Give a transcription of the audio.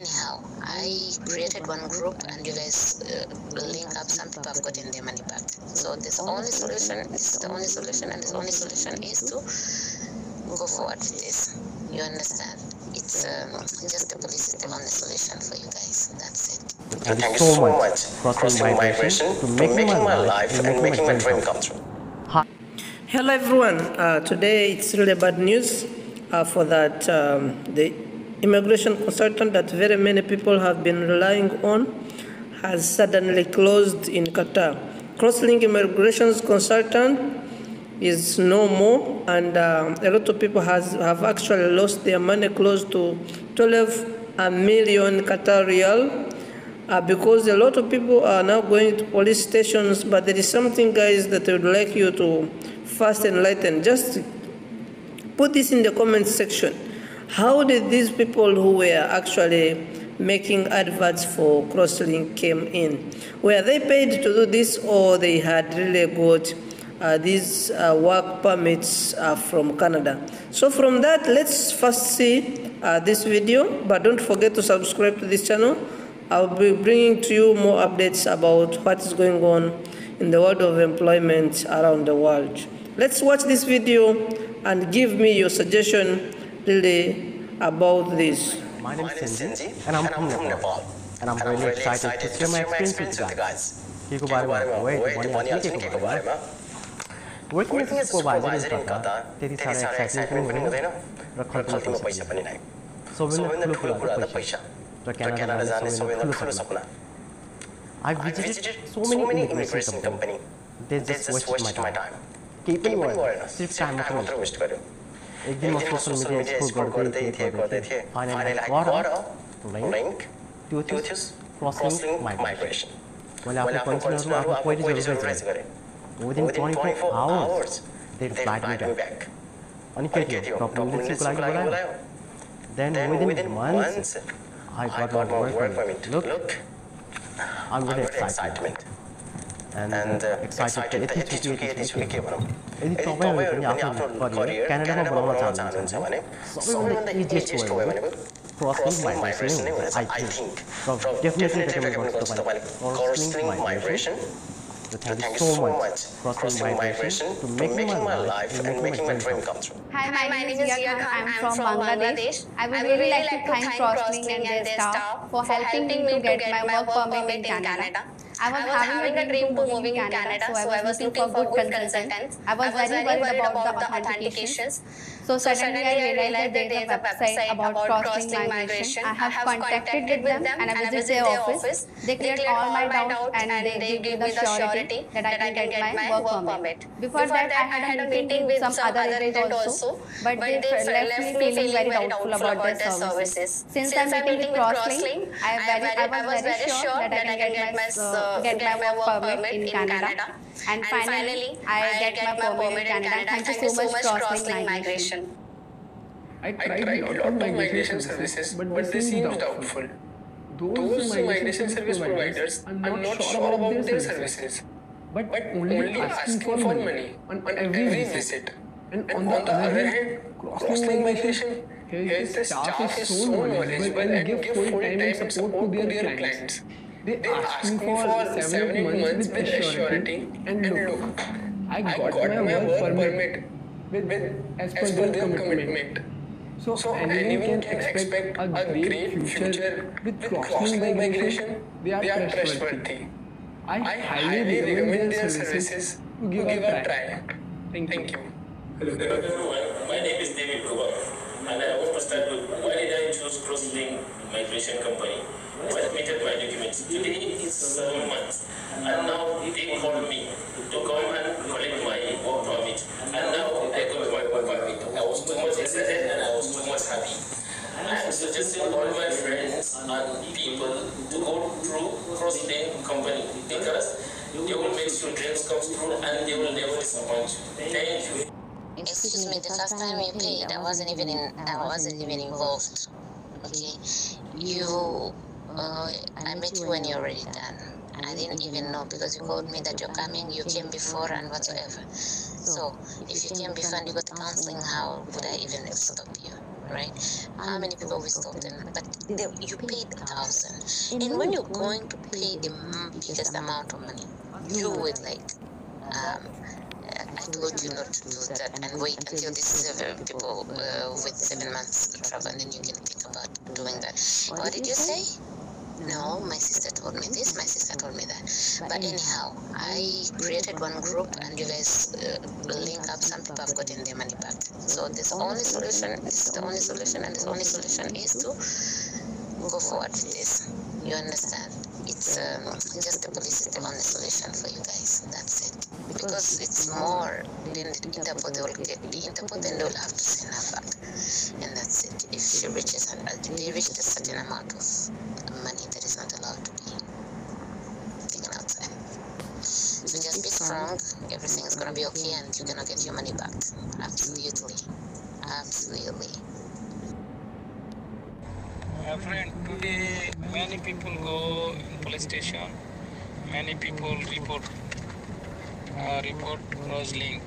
Anyhow, I created one group and you guys uh, link up. Some people have gotten their money back. So this only solution, is the only solution, and this only solution is to go forward with this. You understand? It's um, just the police is the only solution for you guys. That's it. Thank you so much for Crosslink migration to making my life and making my dream come true. Hello everyone. Uh, today it's really bad news uh, for that um, the immigration consultant that very many people have been relying on has suddenly closed in Qatar. Crosslink Immigration's consultant is no more, and uh, a lot of people has have actually lost their money, close to 12 million Qatar riyal. Uh, because a lot of people are now going to police stations, but there is something, guys, that I would like you to first enlighten. Just put this in the comment section. How did these people who were actually making adverts for Crosslink came in? Were they paid to do this, or they had really got uh, these uh, work permits uh, from Canada? So from that, let's first see uh, this video. But don't forget to subscribe to this channel. I'll be bringing to you more updates about what is going on in the world of employment around the world. Let's watch this video and give me your suggestion really about this. My name is Sinji and I'm from Nepal. And I'm really excited to share my experience with you guys. के को बारे में वही दुनिया के के बारे में Working as a supervisor in Qatar त्यति साह्रो एक्साइटमेन्ट पनि हुँदैन र खर्चमा पैसा पनि नै सबैभन्दा ठुलो कुरा त पैसा र क्यानाडा जाने सबैभन्दा ठुलो सपना I visited so many immigration company. They just wasted my time. केही पनि भएन सिर्फ टाइम मात्र वेस्ट गर्यो एक दिन म सोसियल मिडिया एक्सप्लोर गर्दै थिएँ गर्दै थिएँ फाइनली आई गट लिङ्क त्यो थियो क्रसिङ माइग्रेसन मैले आफ्नो कन्टेनरहरू आफ्नो क्वेरिजहरू रेज गरेँ within twenty four hours they replied me back अनि के थियो डकुमेन्ट्सको लागि बोलायो then within months I gut my work permit look I'm really excited. and excited यति छु कि यति छु के भनौँ यदि तपाईँहरू पनि आफ्नो करियर क्यानाडामा बनाउन चाहनुहुन्छ भने सबैभन्दा इजिएस्ट वे भनेको क्रसिङ माइग्रेसन नै हुनेछ आई थिङ्क डेफिनेटली रेकमेन्ड गर्छु तपाईँलाई crossing migration Thank you so much for Crosslink migration to making my life and making my dream come true. Hi, my name is Yagan. I'm from Bangladesh. I would really like to thank Crosslink and their staff for helping me to get my work permit in Canada. I was, I was having a dream to moving in Canada, so I was looking for good consultants. I was very worried about the authentications. So suddenly I realized that there is a website about Crosslink migration. I have contacted with them and I visited their office. They cleared all my doubts and they gave me the surety that I can get my work permit. Before that, I had a meeting with some other agent also, but they left me feeling very doubtful about their services. Since I'm meeting with Crosslink, I was very sure that I can get my get my work permit in Canada. And finally, I get my permit in Canada. Thank you so much, Crosslink Migration. I tried, I tried lot of migration services, but, but they seem doubtful. Those migration service providers, I'm not sure about their services, but, but only asking for money on, on every visit. And, on, the other hand, cross-link migration, here the staff is so knowledgeable and give full-time support to their clients. They ask me for seven months with assurity, and look, I got my work permit with, as per their commitment. So, so anyone, can, expect, a great future with cross-link migration. They are, they are trustworthy. I, I highly recommend their services to give, give a try. Thank, Thank you. Hello my name is David Kuba and I want to start with why did I choose Crosslink Migration Company? I submitted my documents. Today is seven months and now they called me to come and collect my work permit and now I got my work permit. I was too much excited and I was too much happy. I am suggesting all my friends and people to go through Crosslink Company because they will make your dreams come true and they will never disappoint you. Thank you. Excuse me, the first time you paid, I wasn't even in, I wasn't even involved. Okay, you, uh, I met you when you're already done. I didn't even know because you called me that you're coming, you came before and whatsoever. So if you came before and you got counseling, how would I even stop you? right? How many people we stopped in? But they, you paid a thousand, and when you're going to pay the biggest amount of money, you would like. Um, I told you not to do that and wait until these seven people uh, with seven months travel, and then you can think about doing that. What did you say? No, my sister told me this, my sister told me that. But anyhow, I created one group and you guys uh, link up. Some people have gotten their money back. So this only solution, this is the only solution, and this only solution is to go forward with this. You understand? It's um, just a police the only solution for you guys. That's it. Because it's more than the Interpol, they will get the Interpol, then they'll have to send her back. And that's it. If she reaches, an, they reach a certain amount of money that is not allowed to be taken outside. So just be strong, everything is gonna be okay, and you're gonna get your money back. Absolutely. Absolutely. Friend, today many people go in police station. Many people report uh, report cross link.